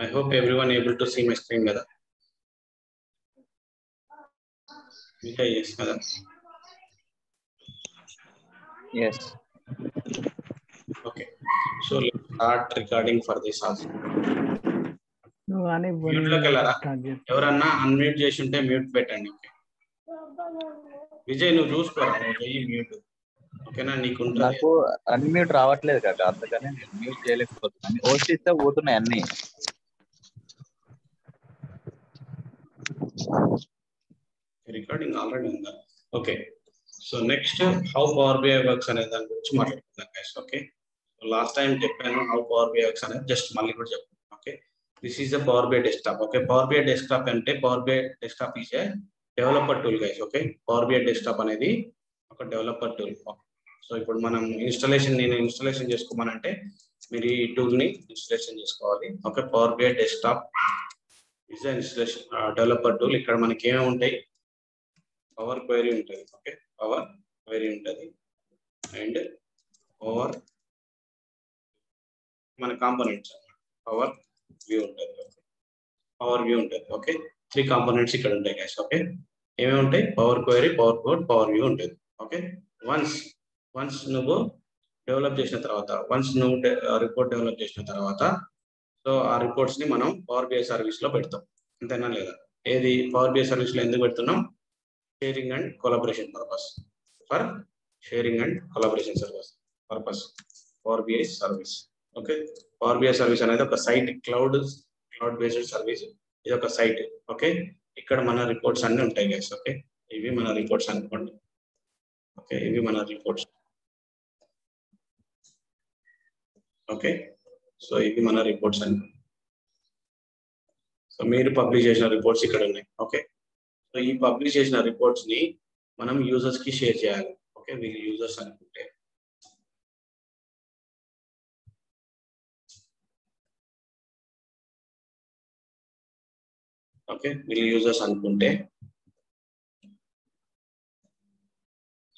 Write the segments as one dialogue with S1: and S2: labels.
S1: I hope everyone able to see my screen కదా Vijay yes కదా
S2: Yes.
S1: Okay so start recording for this also
S3: నువ్వు కానీ
S1: Mute లోకి వెళ్ళారా? ఎవరన్నా అన్మ్యూట్ చేసి ఉంటే మ్యూట్ పెట్టండి విజయ్ నువ్వు చూసుకోరా నువ్వు మ్యూట్ ఓకేనా? నీకు
S2: నాకు అన్మ్యూట్ రావట్లేదు కాక అందుకని మ్యూట్ చేయలేకపోతున్నాను. హోస్ట్ ఇస్తే పోతున్నాయి అన్ని.
S1: రికార్డింగ్ ఆల్రెడీ ఉందా okay so next how power BI works అనే దాని గురించి మాట్లాడుకుందాం గైస్ ఓకే లాస్ట్ టైం చెప్పాను హౌ పవర్ బిఐ వర్క్స్ అనేది జస్ట్ మళ్ళీ కూడా చెప్తాను okay this is the power BI desktop okay power BI desktop అంటే power BI desktop is a developer tool guys okay power BI desktop అనేది ఒక developer tool so ఇప్పుడు మనం installation నేను ఇన్స్టాలేషన్ చేసుకోమనంటే మీరు ఈ టూల్ని ఇన్స్టాలేషన్ చేసుకోవాలి okay power BI desktop design developer tool. ఇక్కడ మనకి ఏమేమి ఉంటాయి? పవర్ క్వైరీ ఉంటుంది. ఓకే పవర్ క్వైరీ ఉంటుంది. అండ్ పవర్ మన కాంపోనెంట్స్ అన్నమాట. పవర్ వ్యూ ఉంటుంది. ఓకే పవర్ వ్యూ ఉంటుంది. ఓకే త్రీ కాంపోనెంట్స్ ఇక్కడ ఉంటాయి గ్యాస్ ఓకే ఏమేమి ఉంటాయి? Power query power code power view ఉంటుంది. ఓకే వన్స్ వన్స్ నువ్వు డెవలప్ చేసిన తర్వాత వన్స్ నువ్వు రిపోర్ట్ డెవలప్ uh, చేసిన తర్వాత సో ఆ రిపోర్ట్స్ని మనం పవర్ బిఐ సర్వీస్లో పెడతాం. అంతేనా లేదా? ఏది? పవర్ బిఐ సర్వీస్లో ఎందుకు పెడుతున్నాం? Sharing and collaboration purpose for sharing and collaboration service purpose power BI service okay power BI service అనేది ఒక site cloud cloud based service ఇది ఒక సైట్ ఓకే ఇక్కడ మన రిపోర్ట్స్ అన్ని ఉంటాయి గైస్ ఓకే ఇవి మన రిపోర్ట్స్ అనుకోండి. ఓకే ఇవి మన రిపోర్ట్స్ ఓకే సో ఇవి మన రిపోర్ట్స్ అండి. సో మీరు పబ్లిష్ చేసిన రిపోర్ట్స్ ఇక్కడ ఉన్నాయి. ఓకే సో ఈ పబ్లిష్ చేసిన రిపోర్ట్స్ని మనం యూజర్స్కి షేర్ చేయాలి. ఓకే వీళ్ళు యూజర్స్ అనుకుంటే. ఓకే వీళ్ళు యూజర్స్ అనుకుంటే.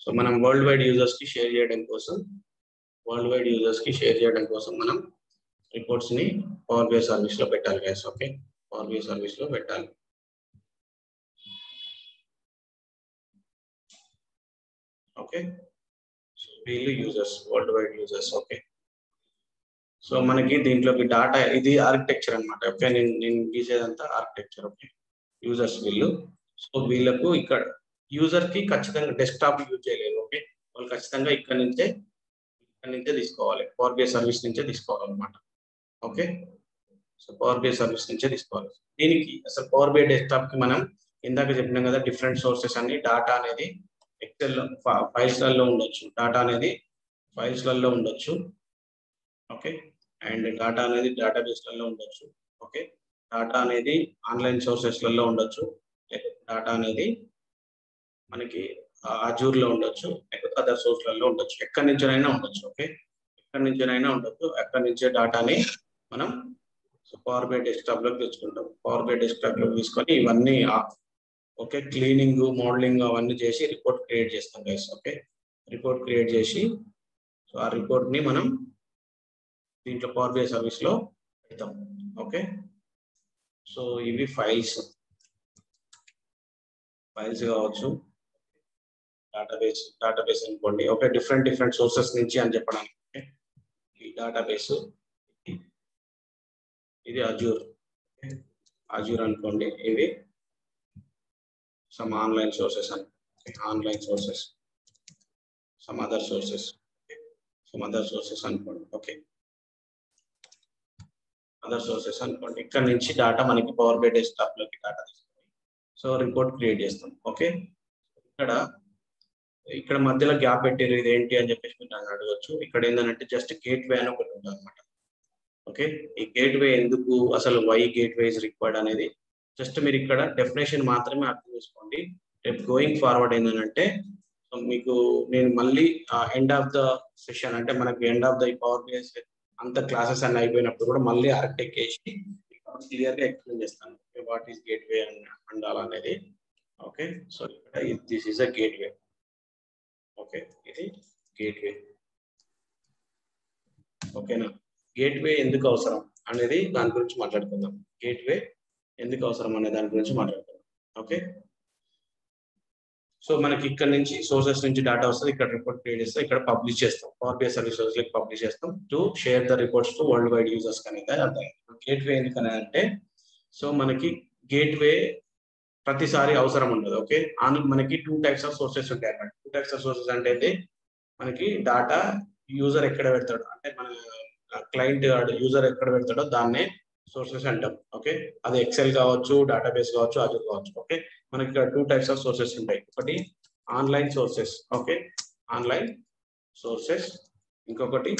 S1: సో మనం వరల్డ్ వైడ్ యూజర్స్కి షేర్ చేయడం కోసం వరల్డ్ వైడ్ యూజర్స్కి షేర్ చేయడం కోసం మనం రిపోర్ట్స్ని పవర్ బిఐ సర్వీస్లో పెట్టాలి గైస్ ఓకే పవర్ బిఐ సర్వీస్లో పెట్టాలి. ఓకే సో వీళ్ళు users world wide users okay so మనకి దీంట్లోకి డాటా ఇది ఆర్కిటెక్చర్ అనమాట ఓకే నేను నేను గీసేదంతా ఆర్కిటెక్చర్ ఓకే యూజర్స్ వీళ్ళు. సో వీళ్ళకు ఇక్కడ యూజర్కి ఖచ్చితంగా డెస్క్టాప్ యూజ్ చేయలేరు ఓకే వాళ్ళు ఖచ్చితంగా ఇక్కడ నుంచే ఇక్కడ నుంచే తీసుకోవాలి. పవర్ బిఐ సర్వీస్ నుంచే తీసుకోవాలన్నమాట. Okay? So power BI service నుంచే తీసుకోవాలి. దీనికి అసలు పవర్ బిఐ డెస్క్టాప్కి మనం ఇందాక చెప్పినాం కదా డిఫరెంట్ సోర్సెస్ అన్ని డాటా అనేది ఎక్సెల్ ఫైల్స్లలో ఉండొచ్చు. డాటా అనేది ఫైల్స్లలో ఉండొచ్చు. ఓకే? అండ్ డాటా అనేది డేటాబేస్లలో ఉండొచ్చు. ఓకే? డాటా అనేది ఆన్లైన్ సోర్సెస్లలో ఉండొచ్చు. డాటా అనేది మనకి అజూర్లో ఉండొచ్చు. లేకపోతే అదర్ సోర్స్లలో ఉండొచ్చు. ఎక్కడి నుంచినైనా ఉండొచ్చు. ఓకే? ఎక్కడి నుంచినైనా ఉండొచ్చు. ఎక్కడి నుంచే డాటాని మనం పవర్ బై డెస్క్టాప్లోకి తెచ్చుకుంటాం. పవర్ బై డెస్క్టాప్లోకి తీసుకొని ఇవన్నీ ఓకే క్లీనింగ్ మోడలింగ్ అవన్నీ చేసి రిపోర్ట్ క్రియేట్ చేస్తాం గైస్ ఓకే రిపోర్ట్ క్రియేట్ చేసి సో ఆ రిపోర్ట్ని మనం దీంట్లో పవర్ బై సర్వీస్లో పెడతాం ఓకే సో ఇవి ఫైల్స్ ఫైల్స్ కావచ్చు డేటాబేస్ డేటాబేస్ అనుకోండి ఓకే డిఫరెంట్ డిఫరెంట్ సోర్సెస్ నుంచి అని చెప్పడానికి ఈ డేటాబేస్ ఇది అజూర్. అజూర్ అనుకోండి. ఇవి సమ్ ఆన్లైన్ సోర్సెస్ అని online sources some other sources some other sources అనుకోండి. ఓకే అదర్ సోర్సెస్ అనుకోండి. ఇక్కడ నుంచి డేటా మనకి పవర్ బై డెస్క్టాప్లోకి డేటా తీసుకొని సో రిపోర్ట్ క్రియేట్ చేస్తాం. ఓకే ఇక్కడ ఇక్కడ మధ్యలో గ్యాప్ పెట్టారు ఇది ఏంటి అని చెప్పేసి మీరు నన్ను అడగచ్చు. ఇక్కడ ఏంటంటే జస్ట్ గేట్ వే అని ఒకటి ఉంటుంది అనమాట ఓకే? ఈ గేట్వే ఎందుకు అసలు వై గేట్వే ఇస్ రిక్వైర్డ్ అనేది జస్ట్ మీరు ఇక్కడ డెఫినేషన్ మాత్రమే అర్థం చేసుకోండి. రేపు గోయింగ్ ఫార్వర్డ్ ఏంటంటే సో మీకు నేను మళ్ళీ ఎండ్ ఆఫ్ ద సెషన్ అంటే మనకి end of the power BS అంత క్లాసెస్ అన్ని అయిపోయినప్పుడు కూడా మళ్ళీ ఆర్కిటెక్ట్ వేసి క్లియర్గా ఎక్స్ప్లెయిన్ చేస్తాను. వాట్ ఈస్ గేట్ వే అండాలనేది ఓకే సో ఇక్కడ this is a gateway okay ఇది గేట్ వే ఓకేనా గేట్ వే ఎందుకు అవసరం అనేది దాని గురించి మాట్లాడుకుందాం. గేట్వే ఎందుకు అవసరం అనే దాని గురించి మాట్లాడుకుందాం. ఓకే? సో మనకి ఇక్కడ నుంచి సోర్సెస్ నుంచి డేటా వస్తుంది. ఇక్కడ రిపోర్ట్ క్రియేట్ చేస్తాం. ఇక్కడ పబ్లిష్ చేస్తాం. పవర్ బిఐ సర్వీసెస్ లకి పబ్లిష్ చేస్తాం. To share the reports to world wide users అనేది అర్థం గేట్వే ఎందుకని అంటే సో మనకి గేట్వే ప్రతిసారి అవసరం ఉండదు. ఓకే? అందుకు మనకి టూ టైప్స్ ఆఫ్ సోర్సెస్ ఉంటాయి అన్నమాట. టూ టైప్స్ ఆఫ్ సోర్సెస్ అంటే మనకి డాటా యూజర్ ఎక్కడ పెడతాడు? అంటే మన క్లయింట్ యూజర్ ఎక్కడ పెడతాడో దాన్నే సోర్సెస్ అంటాం. ఓకే అది ఎక్సెల్ కావచ్చు డేటాబేస్ కావచ్చు అది కావచ్చు. ఓకే మనకి ఇక్కడ టూ టైప్స్ ఆఫ్ సోర్సెస్ ఉంటాయి. ఒకటి online sources okay online sources ఇంకొకటి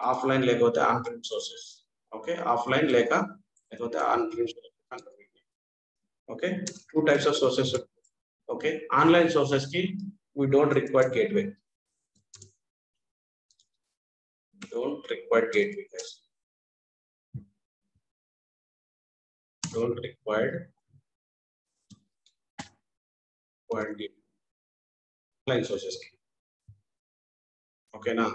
S1: ఆఫ్లైన్ లేకపోతే on print sources okay offline లేక లేకపోతే on print okay two types of sources okay online సోర్సెస్కి we don't require gateway don't require gateway guys don't require. Required gateway online సోర్సెస్కి ఓకేనా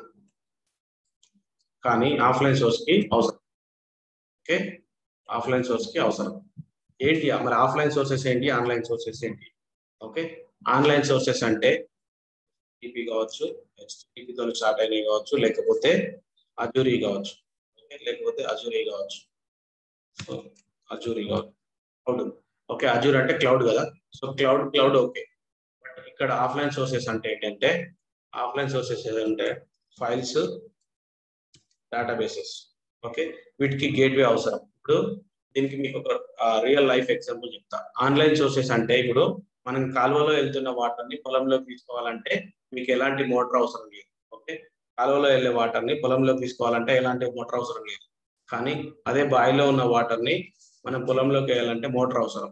S1: కానీ offline సోర్స్కి అవసరం. Okay offline సోర్స్కి అవసరం. ఏంటి? మరి offline sources ఏంటి? Online sources ఏంటి? ఓకే ఆన్లైన్ సోర్సెస్ అంటే ఈపీ కావచ్చు టీపీతో స్టార్ట్ అయినవి కావచ్చు లేకపోతే అజూరీ కావచ్చు. లేకపోతే అజూరీ కావచ్చు. అజూరీ కావచ్చు. క్లౌడ్ ఓకే అజూర్ అంటే క్లౌడ్ కదా. So cloud cloud okay but ఇక్కడ ఆఫ్లైన్ సోర్సెస్ అంటే ఏంటంటే ఆఫ్లైన్ సోర్సెస్ ఏంటంటే ఫైల్స్ డేటాబేసెస్ ఓకే వీటికి గేట్వే అవసరం. ఇప్పుడు దీనికి మీకు ఒక రియల్ లైఫ్ ఎగ్జాంపుల్ చెప్తా. ఆన్లైన్ సోర్సెస్ అంటే ఇప్పుడు మనం కాలువలో వెళ్తున్న వాటర్ని పొలంలోకి తీసుకోవాలంటే మీకు ఎలాంటి మోటార్ అవసరం లేదు. ఓకే? కాలువలో వెళ్ళే వాటర్ని పొలంలోకి తీసుకోవాలంటే ఎలాంటి మోటార్ అవసరం లేదు. కానీ అదే బావిలో ఉన్న వాటర్ని మనం పొలంలోకి వెళ్ళాలంటే మోటార్ అవసరం.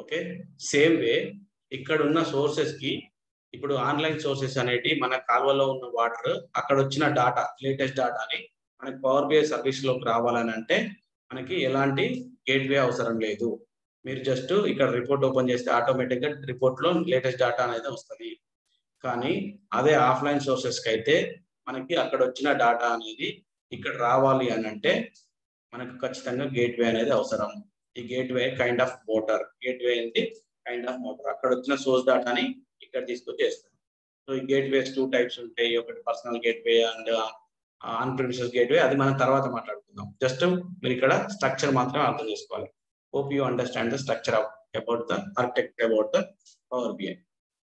S1: ఓకే? సేమ్ వే ఇక్కడ ఉన్న సోర్సెస్కి ఇప్పుడు ఆన్లైన్ సోర్సెస్ అనేటి మన కాలువలో ఉన్న వాటర్ అక్కడ వచ్చిన డాటా లేటెస్ట్ డాటాని మనకి పవర్ బిఐ సర్వీస్లోకి రావాలని అంటే మనకి ఎలాంటి గేట్వే అవసరం లేదు. మీరు జస్ట్ ఇక్కడ రిపోర్ట్ ఓపెన్ చేస్తే ఆటోమేటిక్గా రిపోర్ట్లో లేటెస్ట్ డేటా అనేది వస్తుంది. కానీ అదే ఆఫ్లైన్ సోర్సెస్కి అయితే మనకి అక్కడ వచ్చిన డేటా అనేది ఇక్కడ రావాలి అని అంటే మనకు ఖచ్చితంగా గేట్వే అనేది అవసరం. ఈ gateway kind of motor. Gateway ఏంటి? Kind of motor. అక్కడ వచ్చిన సోర్స్ డేటాని ఇక్కడ తీసుకొచ్చి వేస్తాం సో ఈ గేట్వేస్ టూ టైప్స్ ఉంటాయి. ఒకటి personal gateway and on premises gateway. అది మనం తర్వాత మాట్లాడుకుందాం. జస్ట్ మీరు ఇక్కడ స్ట్రక్చర్ మాత్రమే అర్థం చేసుకోవాలి. Hope you understand the structure of about the architect about the power BI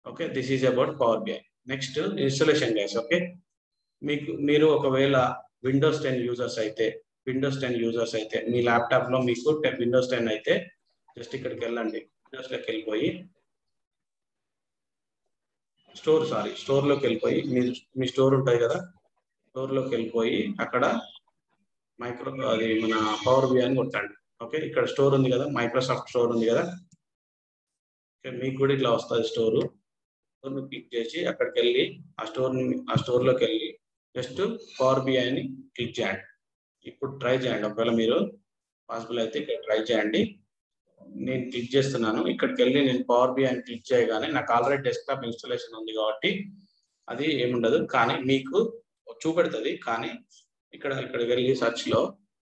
S1: okay this is about power BI next installation guys okay మీకు మీరు ఒకవేళ విండోస్ టెన్ యూజర్స్ అయితే విండోస్ టెన్ యూజర్స్ అయితే మీ ల్యాప్టాప్లో మీకు విండోస్ టెన్ అయితే just ఇక్కడికి వెళ్ళండి. విండోస్లోకి వెళ్ళిపోయి స్టోర్ సారీ స్టోర్లోకి వెళ్ళిపోయి మీ మీ స్టోర్ ఉంటుంది కదా? స్టోర్లోకి వెళ్ళిపోయి అక్కడ మైక్రో అది మన పవర్ బి అని కొట్టండి. ఓకే ఇక్కడ స్టోర్ ఉంది కదా? మైక్రోసాఫ్ట్ స్టోర్ ఉంది కదా? ఓకే మీకు కూడా ఇట్లా వస్తుంది స్టోర్ స్టోర్ని క్లిక్ చేసి అక్కడికి వెళ్ళి ఆ స్టోర్ ఆ స్టోర్లోకి వెళ్ళి జస్ట్ పవర్ బిఐని క్లిక్ చేయండి. ఇప్పుడు ట్రై చేయండి. ఒకవేళ మీరు పాసిబుల్ అయితే ఇక్కడ ట్రై చేయండి. నేను క్లిక్ చేస్తున్నాను. ఇక్కడికి వెళ్ళి నేను పవర్ బిఐని క్లిక్ చేయగానే నాకు ఆల్రెడీ డెస్క్టాప్ ఇన్స్టాలేషన్ ఉంది కాబట్టి అది ఏముండదు. కానీ మీకు చూపెడుతుంది. కానీ ఇక్కడ ఇక్కడికి వెళ్ళి సర్చ్లో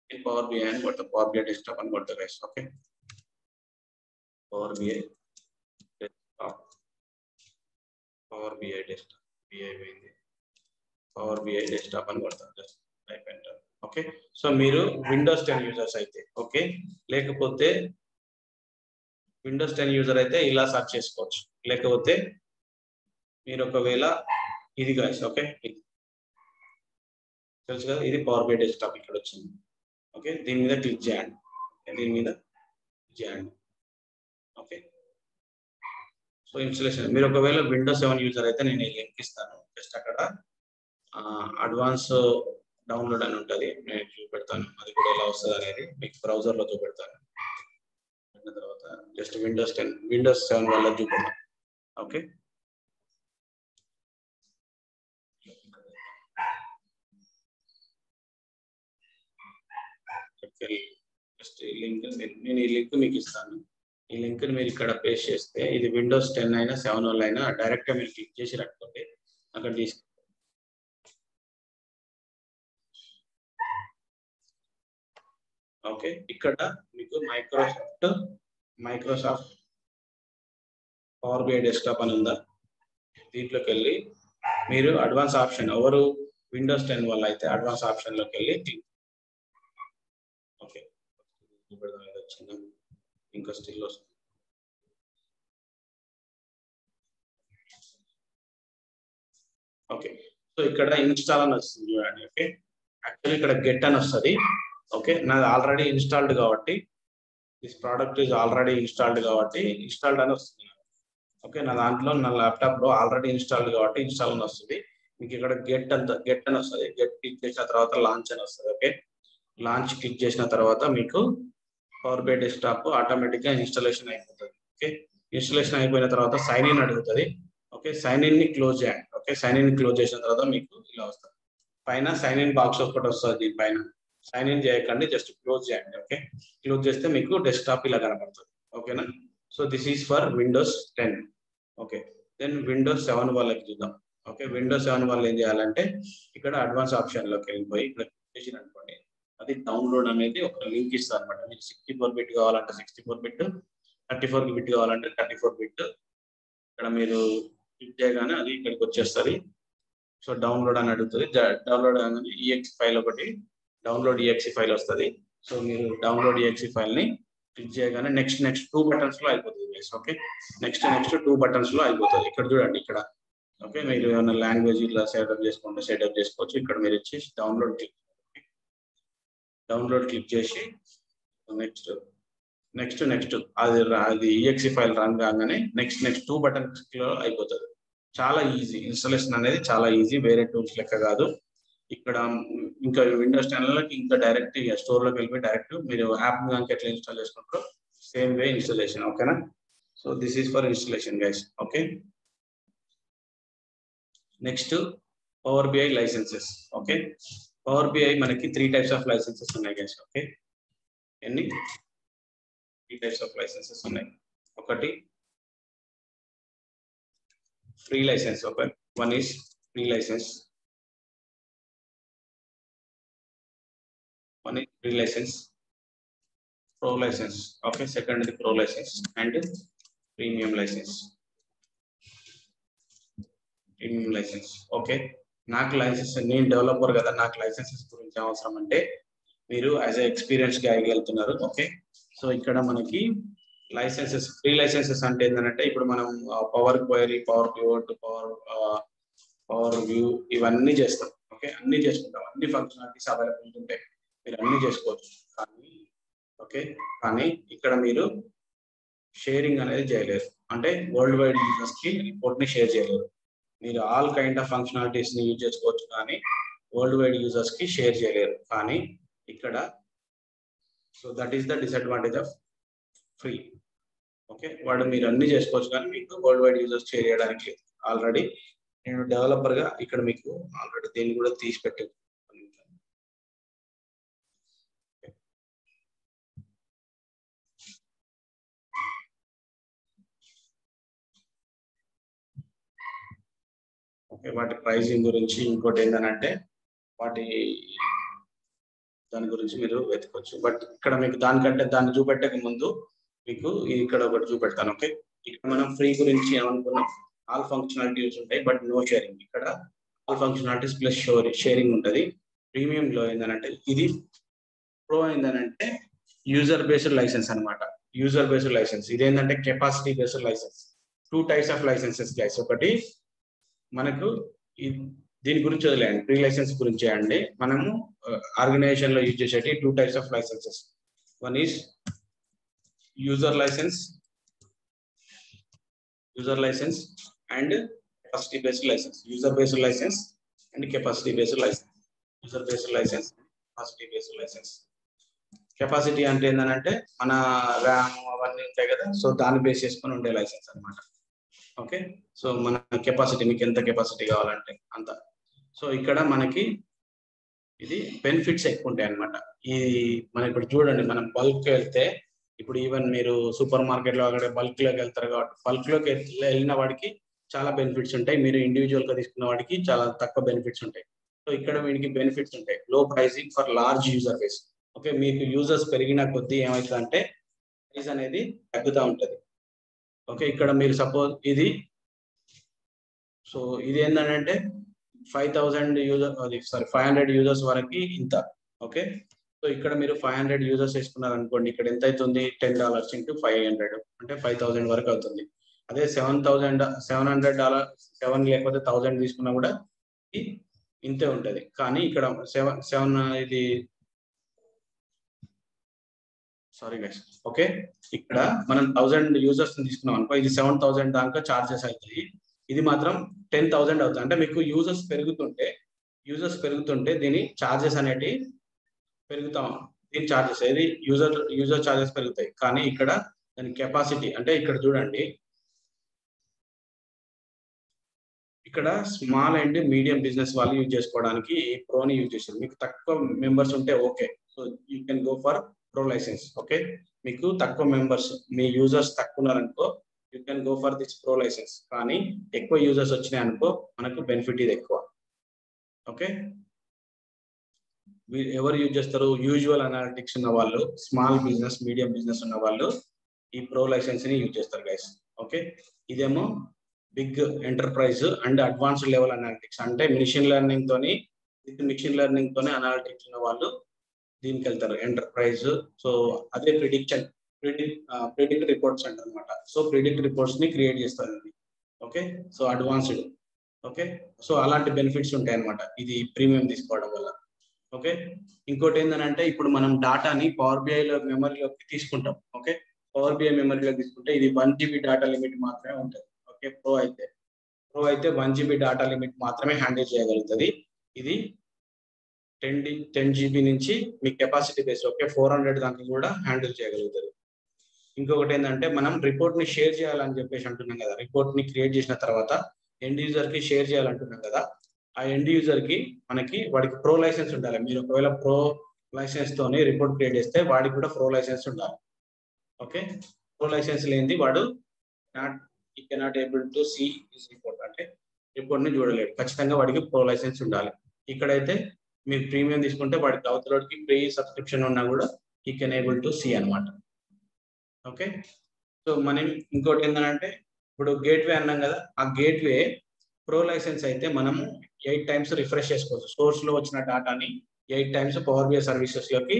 S1: నేను పవర్ బిఐ అని కొడతా. పవర్ బిఐ డెస్క్టాప్ అని కొడతా okay power BI desktop power BI desktop BI పోయింది. పవర్ బిఐ డెస్క్టాప్ అని కొడతా just type enter okay so మీరు విండోస్ టెన్ యూజర్స్ అయితే ఓకే లేకపోతే విండోస్ టెన్ యూజర్ అయితే ఇలా సెర్చ్ చేసుకోవచ్చు. లేకపోతే మీరు ఒకవేళ ఇది కాదు ఓకే తెలుసు కదా? ఇది పవర్ బై డెస్క్టాప్ ఇక్కడ వచ్చింది ఓకే దీని మీద క్లిక్ చేయండి. దీని మీద చేయండి. So installation. మీరు ఒకవేళ విండోస్ సెవెన్ యూజర్ అయితే నేను లింక్ ఇస్తాను. జస్ట్ అక్కడ అడ్వాన్స్ డౌన్లోడ్ అని ఉంటుంది. నేను చూపెడతాను. అది కూడా ఎలా వస్తుంది అనేది మీకు బ్రౌజర్లో చూపెడతాను. తర్వాత just Windows ten Windows seven వల్ల చూపెడతాను ఓకే జస్ట్ ఈ లింక్ నేను ఈ లింక్ మీకు ఇస్తాను. ఈ లింక్ మీరు ఇక్కడ పేస్ట్ చేస్తే ఇది విండోస్ టెన్ అయినా సెవెన్ వల్ల అయినా డైరెక్ట్గా మీరు క్లిక్ చేసి రట్టుకోండి అక్కడ తీసుకు ఓకే ఇక్కడ మీకు Microsoft Microsoft power BI desktop అని ఉందా? దీంట్లోకి వెళ్ళి మీరు అడ్వాన్స్ ఆప్షన్ ఎవరు? విండోస్ టెన్ వల్ల అయితే అడ్వాన్స్ ఆప్షన్లోకి వెళ్ళి క్లిక్ ఓకే వచ్చిందా ఇంకా స్టిల్ వస్తుంది ఓకే సో ఇక్కడ ఇన్స్టాల్ అని వస్తుంది చూడండి ఓకే యాక్చువల్లీ ఇక్కడ గెట్ అని వస్తుంది. ఓకే నాది ఆల్రెడీ ఇన్స్టాల్డ్ కాబట్టి this product is already installed కాబట్టి ఇన్స్టాల్డ్ అని వస్తుంది. ఓకే నా దాంట్లో నా ల్యాప్టాప్లో ఆల్రెడీ ఇన్స్టాల్డ్ కాబట్టి ఇన్స్టాల్ అని వస్తుంది. మీకు ఇక్కడ గెట్ అంత గెట్ అని వస్తుంది. గెట్ క్లిక్ చేసిన తర్వాత లాంచ్ అని వస్తుంది ఓకే లాంచ్ క్లిక్ చేసిన తర్వాత మీకు పవర్ బై డెస్క్టాప్ ఆటోమేటిక్గా ఇన్స్టాలేషన్ అయిపోతుంది. ఓకే ఇన్స్టాలేషన్ అయిపోయిన తర్వాత సైన్ ఇన్ అడుగుతుంది. ఓకే సైన్ ఇన్ని క్లోజ్ చేయండి. ఓకే సైన్ ఇన్ క్లోజ్ చేసిన తర్వాత మీకు ఇలా వస్తుంది. పైన సైన్ ఇన్ బాక్స్ ఒకటి వస్తుంది దీని పైన. సైన్ ఇన్ చేయకండి జస్ట్ క్లోజ్ చేయండి. ఓకే క్లోజ్ చేస్తే మీకు డెస్క్టాప్ ఇలా కనబడుతుంది. ఓకేనా so this is for Windows ten okay then Windows seven వాళ్ళకి చూద్దాం. ఓకే విండోస్ సెవెన్ వాళ్ళు ఏం చేయాలంటే ఇక్కడ అడ్వాన్స్ ఆప్షన్లోకి వెళ్ళిపోయి ఇక్కడ చేసిన అనుకోండి. అది డౌన్లోడ్ అనేది ఒక లింక్ ఇస్తారు అనమాట మీకు సిక్స్టీ ఫోర్ బిట్ కావాలంటే sixty four bit thirty four bit కావాలంటే థర్టీ ఫోర్ బిట్ ఇక్కడ మీరు క్లిక్ చేయగానే అది ఇక్కడికి వచ్చేస్తుంది. సో డౌన్లోడ్ అని అడుగుతుంది. డౌన్లోడ్ అనేది ఈఎక్స్ ఫైల్ ఒకటి డౌన్లోడ్ ఈఎక్సి ఫైల్ వస్తుంది. సో మీరు డౌన్లోడ్ ఈఎక్సి ఫైల్ని క్లిక్ చేయగానే నెక్స్ట్ నెక్స్ట్ టూ బటన్స్లో అయిపోతుంది guys okay next next two బటన్స్లో అయిపోతుంది. ఇక్కడ చూడండి ఇక్కడ. ఓకే మీరు ఏమైనా లాంగ్వేజ్ ఇట్లా సెటప్ చేసుకుంటే సెటప్ చేసుకోవచ్చు. ఇక్కడ మీరు వచ్చి డౌన్లోడ్ క్లిక్ డౌన్లోడ్ క్లిక్ చేసి నెక్స్ట్ నెక్స్ట్ నెక్స్ట్. అది అది ఈఎక్సి ఫైల్ రన్ కాగానే నెక్స్ట్ నెక్స్ట్ టూ బటన్స్లో అయిపోతుంది. చాలా ఈజీ. ఇన్స్టాలేషన్ అనేది చాలా ఈజీ. వేరే టూల్స్ లెక్క కాదు. ఇక్కడ ఇంకా విండోస్ ఛానల్కి ఇంకా డైరెక్ట్ స్టోర్లోకి వెళ్ళిపోయి డైరెక్ట్ మీరు యాప్ కనుక ఎట్లా ఇన్స్టాల్ చేసుకుంటారో సేమ్ వే ఇన్స్టాలేషన్. ఓకేనా? So this is for installation guys okay? Next power BI licenses okay? Power BI మనకి త్రీ టైప్స్ ఆఫ్ లైసెన్సెస్ ఉన్నాయి గైస్ ఓకే ఎన్ని త్రీ టైప్స్ ఆఫ్ లైసెన్సెస్ ఉన్నాయి ఒకటి free license okay one is free license one is free license pro license okay second ఇది pro license and premium license premium license okay నాకు licence నేను developer కదా నాకు licences గురించి అవసరం అంటే మీరు యాజ్ ఎ ఎక్స్పీరియన్స్గా వెళ్తున్నారు ఓకే సో ఇక్కడ మనకి లైసెన్సెస్ ఫ్రీ లైసెన్సెస్ అంటే ఏంటంటే ఇప్పుడు మనం power query power pivot power power view ఇవన్నీ చేస్తాం ఓకే అన్ని చేసుకుంటాం. అన్ని ఫంక్షనాలిటీస్ అవైలబుల్ ఉంటాయి మీరు అన్ని చేసుకోవచ్చు. కానీ ఓకే కానీ ఇక్కడ మీరు షేరింగ్ అనేది చేయలేరు. అంటే వరల్డ్ వైడ్ యూజర్స్కి రిపోర్ట్ని షేర్ చేయలేరు. మీరు ఆల్ కైండ్ ఆఫ్ ఫంక్షనాలిటీస్ని యూజ్ చేసుకోవచ్చు కానీ వరల్డ్ వైడ్ యూజర్స్కి షేర్ చేయలేరు. కానీ ఇక్కడ so that is the disadvantage of free okay వాడు మీరు అన్ని చేసుకోవచ్చు కానీ మీకు వరల్డ్ వైడ్ యూజర్స్ షేర్ చేయడానికి ఆల్రెడీ నేను డెవలపర్గా ఇక్కడ మీకు ఆల్రెడీ దీన్ని కూడా తీసి పెట్టాను ఓకే వాటి ప్రైజింగ్ గురించి ఇంకోటి ఏంటంటే వాటి దాని గురించి మీరు వెతకొచ్చు. బట్ ఇక్కడ మీకు దానికంటే దాన్ని చూపెట్టక ముందు మీకు ఇక్కడ ఒకటి చూపెడతాను ఓకే ఇక్కడ మనం ఫ్రీ గురించి ఏమనుకున్నాం? ఆల్ ఫంక్షనాలిటీస్ ఉంటాయి బట్ నో షేరింగ్ ఇక్కడ ఆల్ ఫంక్షనాలిటీస్ ప్లస్ షేరింగ్ ఉంటుంది. ప్రీమియం లో ఏంటంటే ఇది ప్రో ఏంటంటే యూజర్ బేస్డ్ లైసెన్స్ అనమాట యూజర్ బేస్డ్ లైసెన్స్ ఇదేంటంటే capacity based license two types of licenses guys ఒకటి మనకు దీని గురించి వదిలేయండి. ప్రీ లైసెన్స్ గురించి అండి మనము ఆర్గనైజేషన్లో యూజ్ చేసేటి two types of licenses one is user license user license and capacity based license user based license and capacity based license user based license capacity based license capacity అంటే ఏంటంటే మన RAM అవన్నీ ఉంటాయి కదా సో దాన్ని base చేసుకొని ఉండే licence అనమాట ఓకే సో మన కెపాసిటీ మీకు ఎంత కెపాసిటీ కావాలంటే అంత. సో ఇక్కడ మనకి ఇది బెనిఫిట్స్ ఎక్కువ ఉంటాయి అనమాట ఈ మనం ఇప్పుడు చూడండి మనం బల్క్ వెళ్తే ఇప్పుడు ఈవెన్ మీరు సూపర్ మార్కెట్లో అక్కడ బల్క్లోకి వెళ్తారు కాబట్టి బల్క్లోకి వెళ్ళిన వాడికి చాలా బెనిఫిట్స్ ఉంటాయి. మీరు ఇండివిజువల్గా తీసుకున్న వాడికి చాలా తక్కువ బెనిఫిట్స్ ఉంటాయి. సో ఇక్కడ వీడికి బెనిఫిట్స్ ఉంటాయి. Low pricing for large user base okay మీకు యూజర్స్ పెరిగిన కొద్దీ ఏమవుతుందంటే ప్రైస్ అనేది తగ్గుతూ ఉంటుంది. ఓకే ఇక్కడ మీరు సపోజ్ ఇది సో ఇది ఏంటంటే ఫైవ్ థౌజండ్ యూజర్ అది సారీ ఫైవ్ హండ్రెడ్ యూజర్స్ వరకు ఇంత ఓకే? సో ఇక్కడ మీరు ఫైవ్ హండ్రెడ్ యూజర్స్ వేసుకున్నారు అనుకోండి ఇక్కడ ఎంత అవుతుంది? Ten dollars into five hundred అంటే ఫైవ్ థౌసండ్ వరకు అవుతుంది. అదే seven thousand seven hundred dollar seven లేకపోతే థౌసండ్ తీసుకున్నా కూడా ఇంతే ఉంటుంది. కానీ ఇక్కడ సెవెన్ సెవెన్ ఇది సారీ గైస్ ఓకే ఇక్కడ మనం థౌసండ్ యూజర్స్ తీసుకున్నాం అనుకో ఇది సెవెన్ థౌసండ్ దాకా చార్జెస్ అవుతాయి ఇది మాత్రం టెన్ థౌసండ్ అవుతుంది. అంటే మీకు యూజర్స్ పెరుగుతుంటే యూజర్స్ పెరుగుతుంటే దీని చార్జెస్ అనేటి పెరుగుతాం. దీని చార్జెస్ ఏది? యూజర్ యూజర్ చార్జెస్ పెరుగుతాయి. కానీ ఇక్కడ దాని కెపాసిటీ అంటే ఇక్కడ చూడండి. ఇక్కడ స్మాల్ అండ్ మీడియం బిజినెస్ వాళ్ళు యూజ్ చేసుకోవడానికి ప్రోని యూజ్ చేశారు. మీకు తక్కువ మెంబర్స్ ఉంటే okay so you can go for pro license okay మీకు తక్కువ మెంబర్స్ మీ యూజర్స్ తక్కువ ఉన్నారనుకో you can go for this pro license కానీ ఎక్కువ యూజర్స్ వచ్చినాయి అనుకో మనకు బెనిఫిట్ ఇది ఎక్కువ ఓకే ఎవరు యూజ్ చేస్తారు యూజువల్ అనాలిటిక్స్ ఉన్న వాళ్ళు స్మాల్ బిజినెస్ మీడియం బిజినెస్ ఉన్న వాళ్ళు ఈ ప్రో లైసెన్స్ని యూజ్ చేస్తారు గైస్ ఓకే ఇదేమో big enterprise and advanced level analytics అంటే మిషన్ లెర్నింగ్ తోని విత్ మిషన్ లెర్నింగ్ తోనే అనాలిటిక్స్ ఉన్న వాళ్ళు దీనికి వెళ్తారు ఎంటర్ప్రైజ్ సో అదే ప్రిడిక్షన్ ప్రిడిక్ట్ ప్రిడిక్ట్ రిపోర్ట్స్ అంటారు అనమాట సో ప్రిడిక్ట్ రిపోర్ట్స్ని క్రియేట్ చేస్తారు okay so advanced okay so అలాంటి బెనిఫిట్స్ ఉంటాయి అనమాట ఇది ప్రీమియం తీసుకోవడం వల్ల. ఓకే ఇంకోటి ఏంటంటే ఇప్పుడు మనం డాటాని పవర్ బిఐలో మెమరీలోకి తీసుకుంటాం. ఓకే పవర్ బిఐ మెమరీలోకి తీసుకుంటే ఇది వన్ జీబీ డాటా లిమిట్ మాత్రమే ఉంటుంది. ఓకే ప్రో అయితే. ప్రో అయితే వన్ జీబీ డాటా లిమిట్ మాత్రమే హ్యాండిల్ చేయగలుగుతుంది. ఇది టెన్ డి టెన్ జీబీ నుంచి మీ capacity base okay four hundred దాకా కూడా హ్యాండిల్ చేయగలుగుతారు. ఇంకొకటి ఏంటంటే మనం రిపోర్ట్ని షేర్ చేయాలని చెప్పేసి అంటున్నాం కదా. రిపోర్ట్ని క్రియేట్ చేసిన తర్వాత ఎండ్ యూజర్కి షేర్ చేయాలంటున్నాం కదా. ఆ ఎండ్ యూజర్కి మనకి వాడికి ప్రో లైసెన్స్ ఉండాలి. మీరు ఒకవేళ ప్రో లైసెన్స్ తోని రిపోర్ట్ క్రియేట్ చేస్తే వాడికి కూడా ప్రో లైసెన్స్ ఉండాలి. ఓకే ప్రో లైసెన్స్ లేనిది వాడు నాట్ ఈ cannot able to see report అంటే రిపోర్ట్ని చూడలేడు. ఖచ్చితంగా వాడికి ప్రో లైసెన్స్ ఉండాలి. ఇక్కడైతే మీరు ప్రీమియం తీసుకుంటే వాడికి అవతలకి ఫ్రీ సబ్స్క్రిప్షన్ ఉన్నా కూడా ఈ కెన్ ఏబుల్ టు సీ అనమాట ఓకే సో మనం ఇంకోటి ఏంటంటే ఇప్పుడు గేట్వే అన్నాం కదా ఆ గేట్వే ప్రో లైసెన్స్ అయితే మనము ఎయిట్ టైమ్స్ రిఫ్రెష్ చేసుకోవచ్చు. సోర్స్లో వచ్చిన డాటాని ఎయిట్ టైమ్స్ పవర్ బిఐ సర్వీసెస్లోకి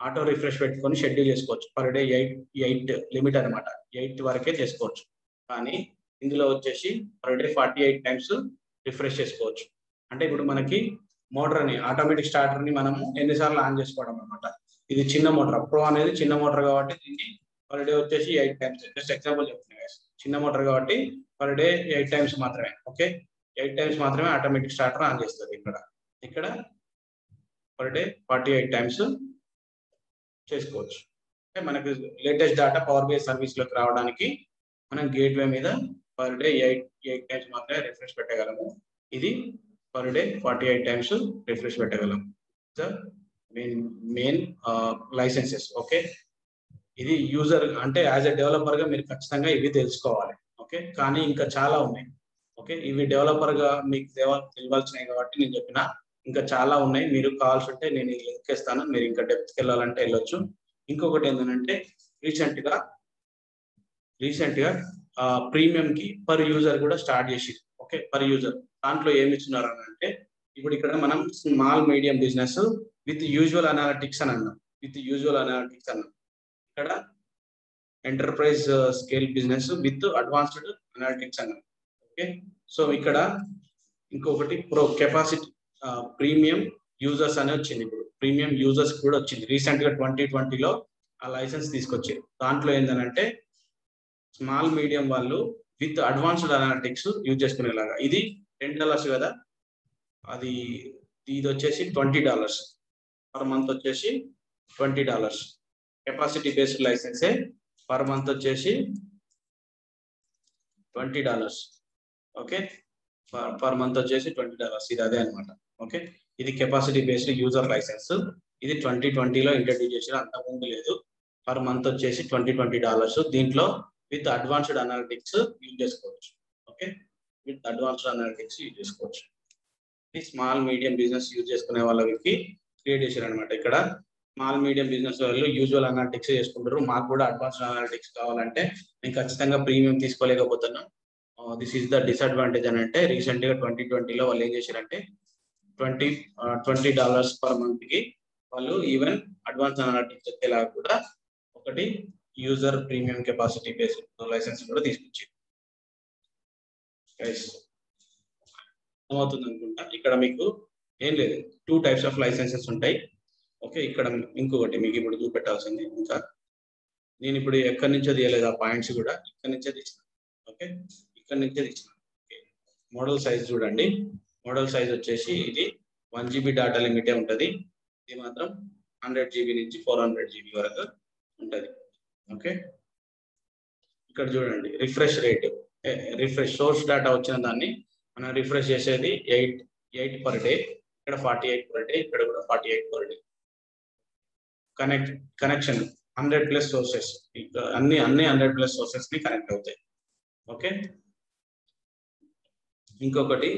S1: ఆటో రిఫ్రెష్ పెట్టుకొని షెడ్యూల్ చేసుకోవచ్చు. Per day eight eight limit అనమాట ఎయిట్ వరకే చేసుకోవచ్చు. కానీ ఇందులో వచ్చేసి per day forty eight times refresh చేసుకోవచ్చు. అంటే ఇప్పుడు మనకి మోటార్ అని ఆటోమేటిక్ స్టార్టర్ని మనము ఎన్నిసార్లు ఆన్ చేసుకోవడం అనమాట ఇది చిన్న మోటార్. ప్రో అనేది చిన్న మోటార్ కాబట్టి దీన్ని పర్ డే వచ్చేసి ఎయిట్ టైమ్స్. జస్ట్ ఎగ్జాంపుల్ చెప్తున్నాయి చిన్న మోటార్ కాబట్టి పర్ డే ఎయిట్ టైమ్స్ మాత్రమే ఓకే ఎయిట్ టైమ్స్ మాత్రమే ఆటోమేటిక్ స్టార్టర్ ఆన్ చేస్తుంది ఇక్కడ. ఇక్కడ per day forty eight times చేసుకోవచ్చు. అంటే మనకు లేటెస్ట్ డేటా పవర్ బేస్ సర్వీస్లోకి రావడానికి మనం గేట్వే మీద per day eight eight times మాత్రమే రిఫ్రెష్ పెట్టగలము. ఇది per day forty eight times refresh పెట్టగలం. మెయిన్ మెయిన్ లైసెన్సెస్ ఓకే ఇది యూజర్ అంటే యాజ్ ఎ డెవలపర్గా మీరు ఖచ్చితంగా ఇవి తెలుసుకోవాలి ఓకే కానీ ఇంకా చాలా ఉన్నాయి ఓకే ఇవి డెవలపర్గా మీకు తెలియాల్సినవి కాబట్టి నేను చెప్పిన ఇంకా చాలా ఉన్నాయి. మీరు కావాల్సి ఉంటే నేను ఈ లింక్ ఇస్తాను. మీరు ఇంకా డెప్త్ వెళ్ళాలంటే వెళ్ళొచ్చు. ఇంకొకటి ఏంటంటే రీసెంట్గా రీసెంట్గా ప్రీమియం కి పర్ యూజర్ కూడా స్టార్ట్ చేసి ఓకే పర్ యూజర్ దాంట్లో ఏమి ఇచ్చినారు అని అంటే ఇప్పుడు ఇక్కడ మనం small medium business with usual analytics అని అన్నాం. విత్ యూజువల్ అనాలిటిక్స్ అన్నాం. ఇక్కడ enterprise scale business with advanced analytics అన్నాం. ఓకే సో ఇక్కడ ఇంకొకటి ప్రో కెపాసిటీ ప్రీమియం యూజర్స్ అని వచ్చింది ఇప్పుడు. ప్రీమియం యూజర్స్ కూడా వచ్చింది. రీసెంట్గా ట్వంటీ ట్వంటీలో ఆ లైసెన్స్ తీసుకొచ్చారు. దాంట్లో ఏంటంటే స్మాల్ మీడియం వాళ్ళు విత్ అడ్వాన్స్డ్ అనాలిటిక్స్ యూజ్ చేసుకునేలాగా ఇది టెన్ డాలర్స్ కదా? అది ఇది వచ్చేసి ట్వంటీ డాలర్స్ పర్ మంత్ వచ్చేసి ట్వంటీ డాలర్స్ కెపాసిటీ బేస్డ్ లైసెన్సే పర్ మంత్ వచ్చేసి twenty dollars okay per month వచ్చేసి ట్వంటీ డాలర్స్ ఇది అదే అనమాట ఓకే ఇది కెపాసిటీ బేస్డ్ యూజర్ లైసెన్స్ ఇది ట్వంటీ ట్వంటీలో ఇంట్రడ్యూస్ చేసిన అంతకుముందు లేదు. పర్ మంత్ వచ్చేసి ట్వంటీ ట్వంటీ డాలర్స్ దీంట్లో విత్ అడ్వాన్స్డ్ అనాలిటిక్స్ యూజ్ చేసుకోవచ్చు. Okay? With advanced analytics use చేసుకోవచ్చు. ఈ స్మాల్ మీడియం బిజినెస్ యూజ్ చేసుకునే వాళ్ళకి క్రియేట్ చేశారు అనమాట ఇక్కడ. స్మాల్ మీడియం బిజినెస్ వాళ్ళు యూజువల్ అనాలిటిక్స్ చేసుకుంటారు. మాకు కూడా అడ్వాన్స్డ్ అనాలిటిక్స్ కావాలంటే నేను ఖచ్చితంగా ప్రీమియం తీసుకోలేకపోతున్నాం. దిస్ ఈస్ ద డిసడ్వాంటేజ్ అని అంటే రీసెంట్గా ట్వంటీ ట్వంటీలో వాళ్ళు ఏం చేశారంటే ట్వంటీ ట్వంటీ డాలర్స్ పర్ మంత్కి వాళ్ళు ఈవెన్ అడ్వాన్స్ అనాలిటిక్స్ వచ్చేలా కూడా ఒకటి user premium capacity based license కూడా తీసుకొచ్చింది. అర్థమవుతుంది అనుకుంటా ఇక్కడ మీకు ఏం లేదు. టూ టైప్స్ ఆఫ్ లైసెన్సెస్ ఉంటాయి. ఓకే ఇక్కడ ఇంకొకటి మీకు ఇప్పుడు చూపెట్టాల్సింది. ఇంకా నేను ఇప్పుడు ఎక్కడి నుంచో తీయలేదు ఆ పాయింట్స్ కూడా. ఇక్కడ నుంచే తీసిన. ఓకే ఇక్కడ నుంచే తీసిన. మోడల్ సైజ్ చూడండి. మోడల్ సైజ్ వచ్చేసి ఇది వన్ జీబీ డాటా లిమిటే ఉంటుంది. ఇది మాత్రం హండ్రెడ్ జీబీ నుంచి ఫోర్ హండ్రెడ్ జీబీ వరకు ఉంటుంది. ఓకే. ఇక్కడ చూడండి refresh rate refresh source data వచ్చిన దాన్ని మనం రిఫ్రెష్ చేసేది ఎయిట్ ఎయిట్ పర్ డే ఇక్కడ ఫార్టీ ఎయిట్ పర్ డే ఇక్కడ కూడా forty eight per day connect connection hundred plus sources అన్ని అన్ని హండ్రెడ్ ప్లస్ సోర్సెస్ని కనెక్ట్ అవుతాయి. ఓకే. ఇంకొకటి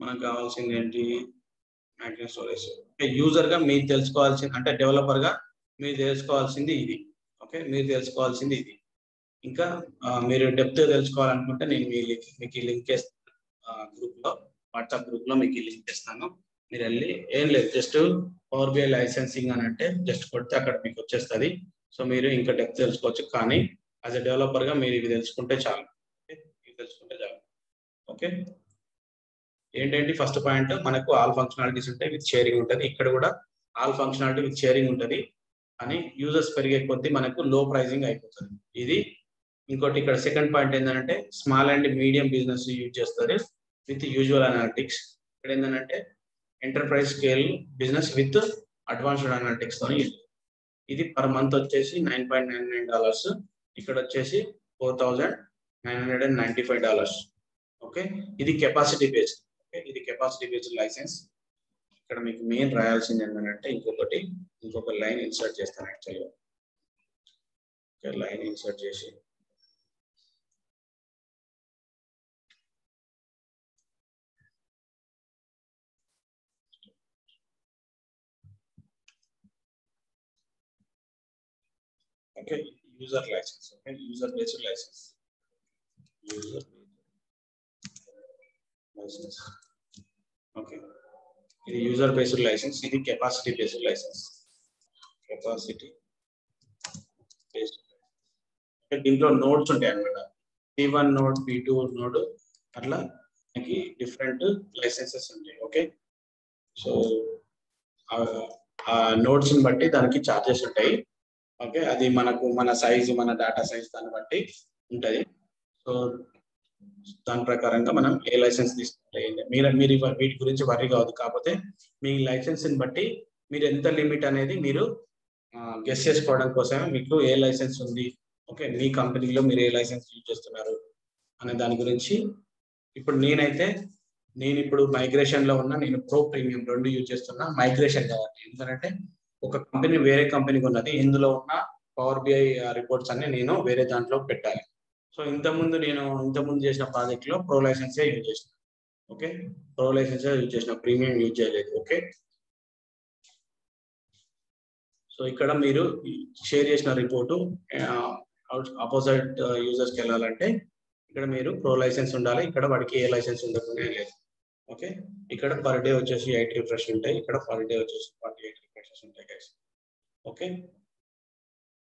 S1: మనకు కావాల్సింది ఏంటి? మ్యాగ్నెట్ స్టోరేజ్ యూజర్గా మీరు తెలుసుకోవాల్సింది అంటే డెవలపర్గా మీరు తెలుసుకోవాల్సింది ఇది. ఓకే మీరు తెలుసుకోవాల్సింది ఇది. ఇంకా మీరు డెప్త్ తెలుసుకోవాలనుకుంటే నేను మీ మీకు ఈ లింక్ గ్రూప్లో వాట్సాప్ గ్రూప్లో మీకు ఈ లింక్ ఇస్తాను మీరు వెళ్ళి ఏం లేదు జస్ట్ పవర్ బిఐ లైసెన్సింగ్ అని అంటే జస్ట్ కొడితే అక్కడ మీకు వచ్చేస్తుంది. సో మీరు ఇంకా డెప్త్ తెలుసుకోవచ్చు కానీ యాజ్ ఎ డెవలపర్గా మీరు ఇవి తెలుసుకుంటే చాలు. ఇవి తెలుసుకుంటే చాలు. ఓకే? ఏంటంటే ఫస్ట్ పాయింట్ మనకు ఆల్ ఫంక్షనాలిటీస్ ఉంటాయి విత్ షేరింగ్ ఉంటుంది. ఇక్కడ కూడా ఆల్ ఫంక్షనాలిటీ విత్ షేరింగ్ ఉంటుంది. కానీ యూజర్స్ పెరిగే కొద్దీ మనకు లో ప్రైజింగ్ అయిపోతుంది. ఇది ఇంకోటి ఇక్కడ సెకండ్ పాయింట్ ఏంటంటే small and medium business use చేస్తారు విత్ యూజువల్ అనాలిటిక్స్ ఇక్కడ ఏంటంటే enterprise scale business with advanced అనాలిటిక్స్తో ఇది పర్ మంత్ వచ్చేసి nine point nine nine dollars ఇక్కడ వచ్చేసి four thousand nine hundred and ninety five dollars okay ఇది capacity based okay ఇది capacity based license ఇక్కడ మీకు మెయిన్ రాయాల్సింది ఏంటంటే ఇంకొకటి ఇంకొక లైన్ ఇన్సర్ట్ చేస్తాను యాక్చువల్గా ఓకే లైన్ ఇన్సర్ట్ చేసి. Okay user license okay user basic license user license okay. ఇది యూజర్ బేస్డ్ లైసెన్స్ ఇది capacity based license capacity based దీంట్లో నోట్స్ ఉంటాయి అన్నమాట. P one node P two node అట్లా మనకి డిఫరెంట్ లైసెన్సెస్ ఉంటాయి ఓకే సో ఆ నోట్స్ని బట్టి దానికి ఛార్జెస్ ఉంటాయి ఓకే అది మనకు మన సైజు మన డేటా సైజ్ దాన్ని బట్టి ఉంటది. సో దాని ప్రకారంగా మనం ఏ లైసెన్స్ తీసుకోవాలి మీరు మీరు వీటి గురించి వర్రీ కావద్దు. కాకపోతే మీ లైసెన్స్ని బట్టి మీరు ఎంత లిమిట్ అనేది మీరు గెస్ చేసుకోవడం కోసమే మీకు ఏ లైసెన్స్ ఉంది ఓకే మీ కంపెనీలో మీరు ఏ లైసెన్స్ యూజ్ చేస్తున్నారు అనే దాని గురించి ఇప్పుడు నేనైతే నేను ఇప్పుడు మైగ్రేషన్లో ఉన్న నేను ప్రో ప్రీమియం రెండు యూజ్ చేస్తున్నా. మైగ్రేషన్ కాబట్టి ఎందుకంటే ఒక కంపెనీ వేరే కంపెనీకి ఉన్నది ఇందులో ఉన్న పవర్ బిఐ రిపోర్ట్స్ అన్ని నేను వేరే దాంట్లో పెట్టాలి. సో ఇంతకుముందు నేను ఇంతకుముందు చేసిన ప్రాజెక్ట్లో ప్రో లైసెన్సే యూజ్ చేసిన. ఓకే? ప్రో లైసెన్స్ యూజ్ చేసిన ప్రీమియం యూజ్ చేయలేదు. ఓకే? సో ఇక్కడ మీరు షేర్ చేసిన రిపోర్టు అపోజిట్ యూజర్స్కి వెళ్ళాలంటే ఇక్కడ మీరు ప్రో లైసెన్స్ ఉండాలి. ఇక్కడ వాడికి ఏ లైసెన్స్ ఉండకుండా లేదు. ఓకే? ఇక్కడ పర్ డే వచ్చేసి ఎయిట్ రిఫ్రెష్ ఉంటాయి. ఇక్కడ పర్ డే వచ్చేసి ఫార్టీ ఎయిట్ రిఫ్రెషెస్ ఉంటాయి guys okay?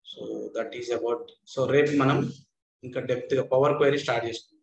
S1: So that is about so రేపు మనం ఇంకా డెప్త్గా పవర్ క్వైరీ స్టార్ట్ చేసుకుందాం